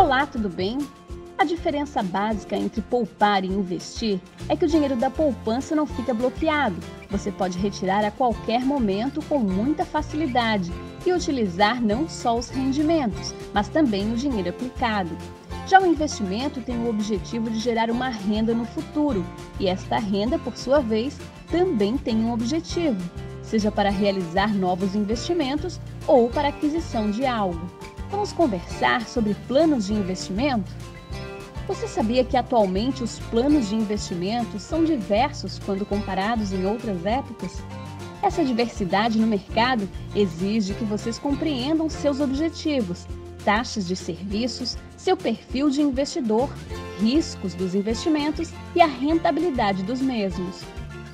Olá, tudo bem? A diferença básica entre poupar e investir é que o dinheiro da poupança não fica bloqueado. Você pode retirar a qualquer momento com muita facilidade e utilizar não só os rendimentos, mas também o dinheiro aplicado. Já o investimento tem o objetivo de gerar uma renda no futuro, e esta renda, por sua vez, também tem um objetivo, seja para realizar novos investimentos ou para aquisição de algo. Vamos conversar sobre planos de investimento? Você sabia que atualmente os planos de investimento são diversos quando comparados em outras épocas? Essa diversidade no mercado exige que vocês compreendam seus objetivos, taxas de serviços, seu perfil de investidor, riscos dos investimentos e a rentabilidade dos mesmos.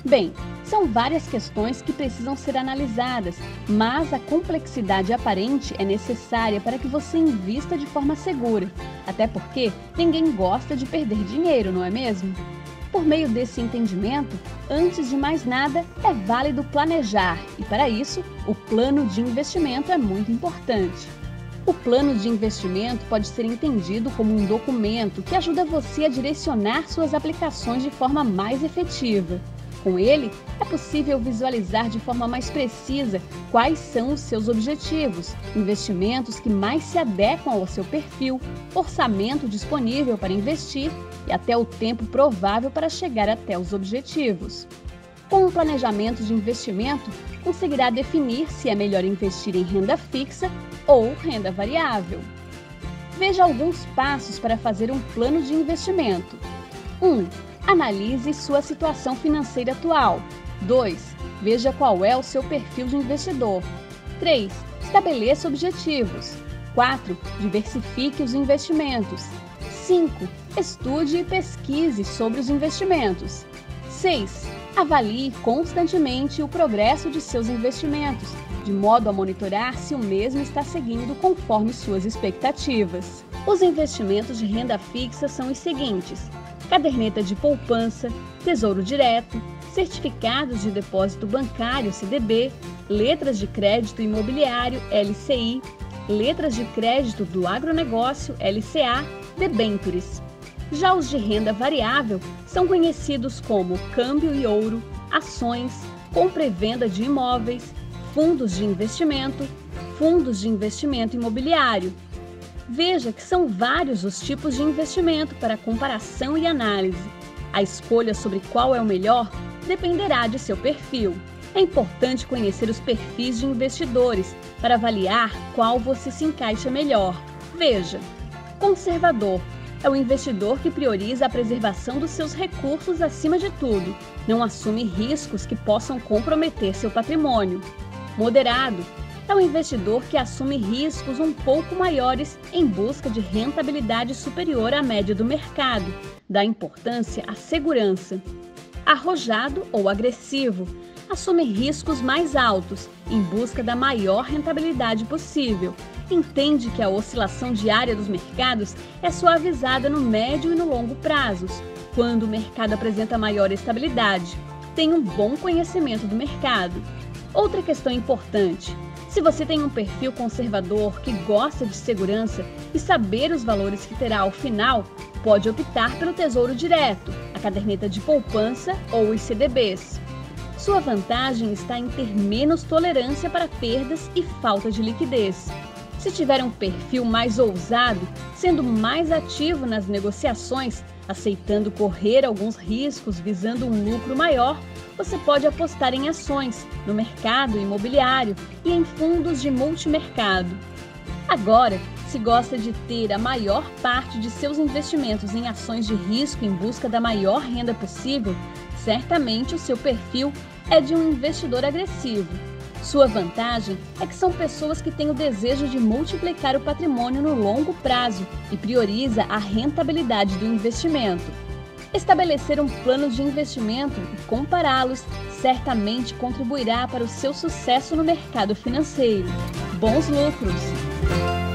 Bem, são várias questões que precisam ser analisadas, mas a complexidade aparente é necessária para que você invista de forma segura. Até porque ninguém gosta de perder dinheiro, não é mesmo? Por meio desse entendimento, antes de mais nada, é válido planejar e, para isso, o plano de investimento é muito importante. O plano de investimento pode ser entendido como um documento que ajuda você a direcionar suas aplicações de forma mais efetiva. Com ele, possível visualizar de forma mais precisa quais são os seus objetivos, investimentos que mais se adequam ao seu perfil, orçamento disponível para investir e até o tempo provável para chegar até os objetivos. Com um planejamento de investimento, conseguirá definir se é melhor investir em renda fixa ou renda variável. Veja alguns passos para fazer um plano de investimento. 1. Um, Analise sua situação financeira atual. 2. Veja qual é o seu perfil de investidor. 3. Estabeleça objetivos. 4. Diversifique os investimentos. 5. Estude e pesquise sobre os investimentos. 6. Avalie constantemente o progresso de seus investimentos, de modo a monitorar se o mesmo está seguindo conforme suas expectativas. Os investimentos de renda fixa são os seguintes: caderneta de poupança, tesouro direto, certificados de depósito bancário CDB, letras de crédito imobiliário LCI, letras de crédito do agronegócio LCA, debentures. Já os de renda variável são conhecidos como câmbio e ouro, ações, compra e venda de imóveis, fundos de investimento, fundos de investimento imobiliário, Veja que são vários os tipos de investimento para comparação e análise. A escolha sobre qual é o melhor dependerá de seu perfil. É importante conhecer os perfis de investidores para avaliar qual você se encaixa melhor. Veja: conservador é o investidor que prioriza a preservação dos seus recursos acima de tudo, não assume riscos que possam comprometer seu patrimônio. Moderado é um investidor que assume riscos um pouco maiores em busca de rentabilidade superior à média do mercado, dá importância à segurança. Arrojado ou agressivo, assume riscos mais altos em busca da maior rentabilidade possível. Entende que a oscilação diária dos mercados é suavizada no médio e no longo prazos, quando o mercado apresenta maior estabilidade. Tem um bom conhecimento do mercado. Outra questão importante: se você tem um perfil conservador que gosta de segurança e saber os valores que terá ao final, pode optar pelo Tesouro Direto, a caderneta de poupança ou os CDBs. Sua vantagem está em ter menos tolerância para perdas e falta de liquidez. Se tiver um perfil mais ousado, sendo mais ativo nas negociações, aceitando correr alguns riscos visando um lucro maior, você pode apostar em ações, no mercado imobiliário e em fundos de multimercado. Agora, se gosta de ter a maior parte de seus investimentos em ações de risco em busca da maior renda possível, certamente o seu perfil é de um investidor agressivo sua vantagem é que são pessoas que têm o desejo de multiplicar o patrimônio no longo prazo e prioriza a rentabilidade do investimento. Estabelecer um plano de investimento e compará-los certamente contribuirá para o seu sucesso no mercado financeiro. Bons lucros!